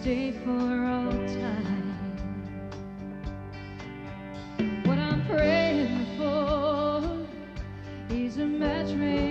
stay for all time. What I'm praying for is a match made.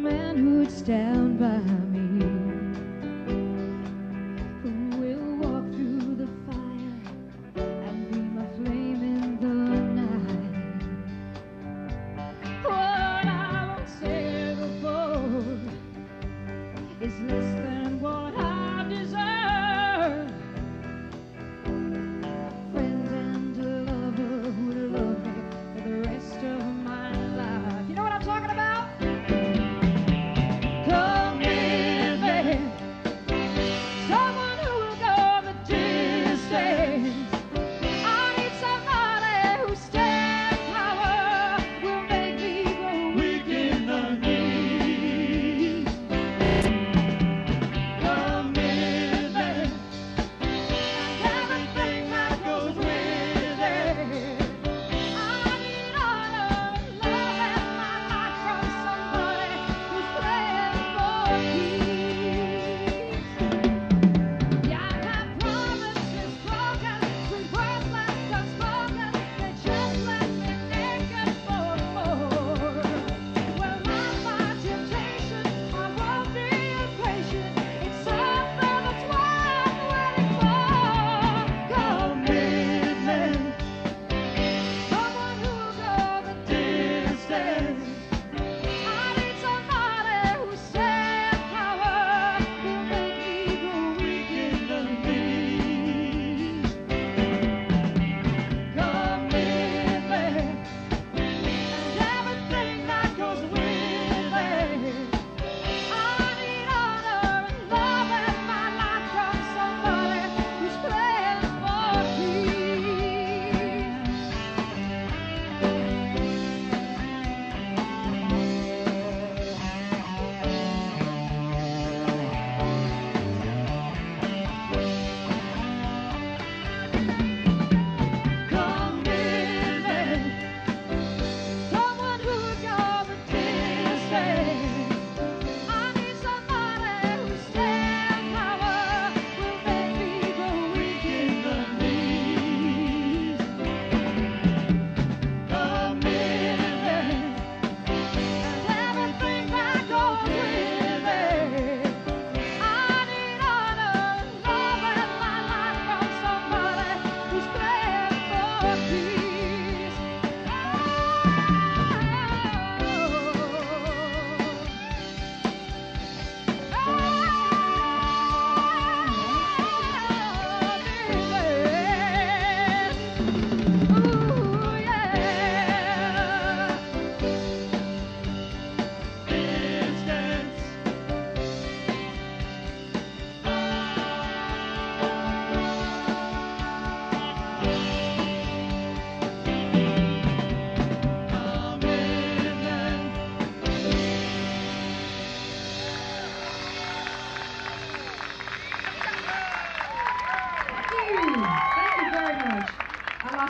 man who'd stand by me.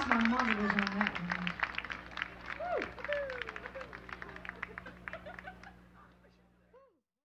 My mother was on that one.